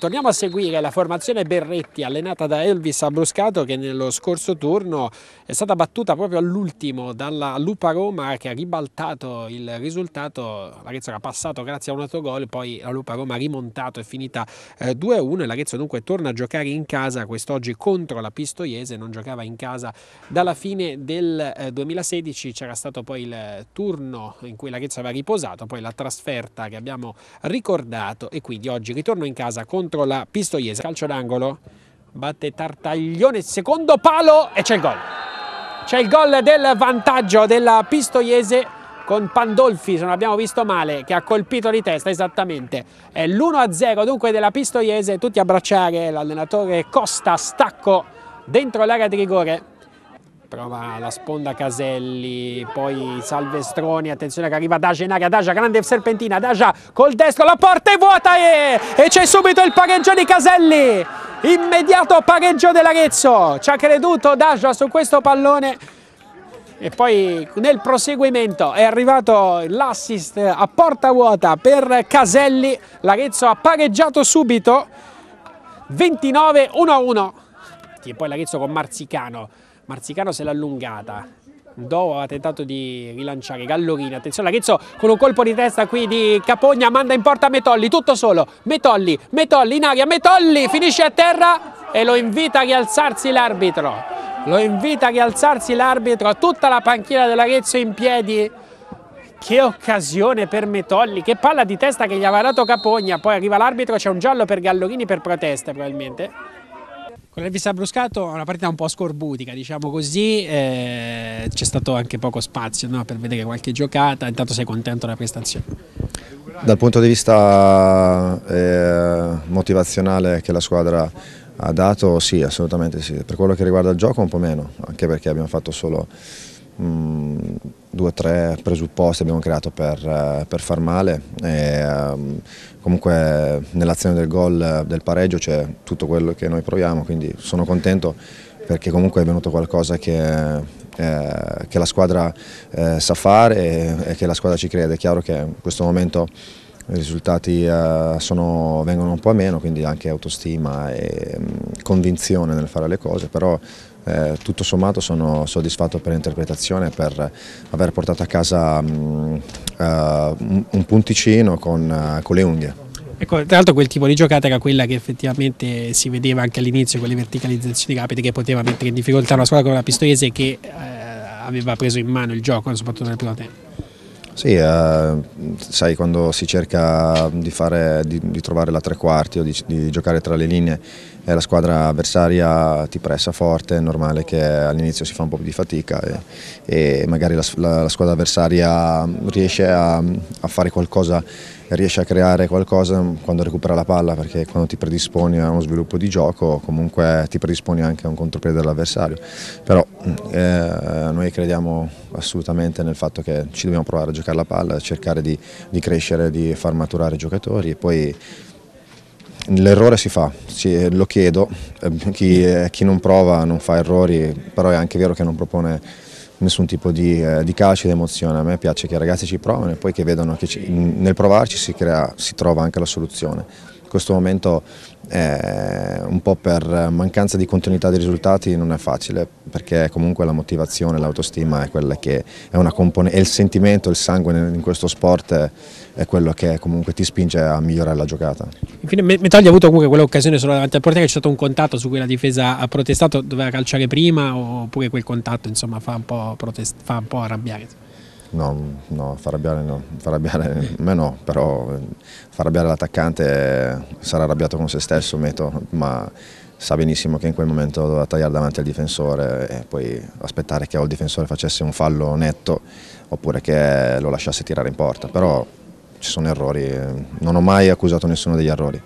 Torniamo a seguire la formazione Berretti allenata da Elvis Abruscato che nello scorso turno è stata battuta proprio all'ultimo dalla Lupa Roma che ha ribaltato il risultato, l'Arezzo era passato grazie a un autogol, poi la Lupa Roma ha rimontato, è finita eh, 2-1 e l'Arezzo dunque torna a giocare in casa quest'oggi contro la Pistoiese, non giocava in casa dalla fine del eh, 2016, c'era stato poi il turno in cui l'Arezzo aveva riposato, poi la trasferta che abbiamo ricordato e quindi oggi ritorno in casa contro contro la Pistoiese. Calcio d'angolo, batte Tartaglione, secondo palo e c'è il gol. C'è il gol del vantaggio della Pistoiese con Pandolfi, se non abbiamo visto male, che ha colpito di testa esattamente. È l'1-0 dunque della Pistoiese, tutti a abbracciare l'allenatore Costa, stacco dentro l'area di rigore prova la sponda Caselli, poi Salvestroni, attenzione che arriva Dacia in aria, Dacia grande serpentina, Dacia col destro, la porta è vuota e, e c'è subito il pareggio di Caselli, immediato pareggio dell'Arezzo, ci ha creduto Dacia su questo pallone. E poi nel proseguimento è arrivato l'assist a porta vuota per Caselli, l'Arezzo ha pareggiato subito, 29-1-1 e poi l'Arezzo con Marzicano Marzicano se l'ha allungata. Do ha tentato di rilanciare Gallorini, attenzione Arezzo con un colpo di testa qui di Capogna, manda in porta Metolli, tutto solo, Metolli, Metolli in aria, Metolli finisce a terra e lo invita a rialzarsi l'arbitro, lo invita a rialzarsi l'arbitro, tutta la panchina dell'Arezzo in piedi, che occasione per Metolli, che palla di testa che gli aveva dato Capogna, poi arriva l'arbitro, c'è un giallo per Gallorini per proteste probabilmente. Con l'Elvis Abruscato è una partita un po' scorbutica, diciamo così, eh, c'è stato anche poco spazio no, per vedere qualche giocata, intanto sei contento della prestazione? Dal punto di vista eh, motivazionale che la squadra ha dato, sì, assolutamente sì. Per quello che riguarda il gioco un po' meno, anche perché abbiamo fatto solo mm, due o tre presupposti abbiamo creato per, eh, per far male e, um, comunque nell'azione del gol del pareggio c'è tutto quello che noi proviamo quindi sono contento perché comunque è venuto qualcosa che, eh, che la squadra eh, sa fare e, e, che la squadra ci crede, è chiaro che in questo momento i risultati eh, sono, vengono un po' a meno, quindi anche autostima e mh, mm, convinzione nel fare le cose, però eh, tutto sommato sono soddisfatto per l'interpretazione, per aver portato a casa mh, uh, un punticino con, uh, con le unghie. Ecco, tra l'altro quel tipo di giocata era quella che effettivamente si vedeva anche all'inizio, quelle verticalizzazioni rapide che poteva mettere in difficoltà una squadra come la Pistoiese che eh, aveva preso in mano il gioco, soprattutto nel primo tempo. Sì, eh, sai quando si cerca di, fare, di, di, trovare la tre quarti o di, di giocare tra le linee e la squadra avversaria ti pressa forte, è normale che all'inizio si fa un po' di fatica e, e magari la, la, la, squadra avversaria riesce a, a fare qualcosa riesce a creare qualcosa quando recupera la palla perché quando ti predisponi a uno sviluppo di gioco comunque ti predisponi anche a un contropiede dell'avversario però eh, noi crediamo assolutamente nel fatto che ci dobbiamo provare a giocare la palla cercare di, di crescere, di far maturare i giocatori e poi L'errore si fa, sì, lo chiedo, eh, chi, eh, chi, non prova non fa errori, però è anche vero che non propone nessun tipo di, eh, di calcio e di emozione. A me piace che i ragazzi ci provano e poi che vedono che ci, nel provarci si, crea, si trova anche la soluzione. In questo momento eh, un po' per mancanza di continuità dei risultati non è facile perché comunque la motivazione, l'autostima è quella che è una componente, è il sentimento, il sangue in questo sport è quello che comunque ti spinge a migliorare la giocata. Infine Metagli ha avuto comunque quell'occasione solo davanti al portiere, c'è stato un contatto su cui la difesa ha protestato, doveva calciare prima oppure quel contatto insomma fa un po', fa un po arrabbiare? No, no, fa arrabbiare no, fa arrabbiare me no, però eh, fa arrabbiare l'attaccante sarà arrabbiato con se stesso, Meto, ma sa benissimo che in quel momento doveva tagliare davanti al difensore e poi aspettare che il difensore facesse un fallo netto oppure che lo lasciasse tirare in porta, però ci sono errori, non ho mai accusato nessuno degli errori.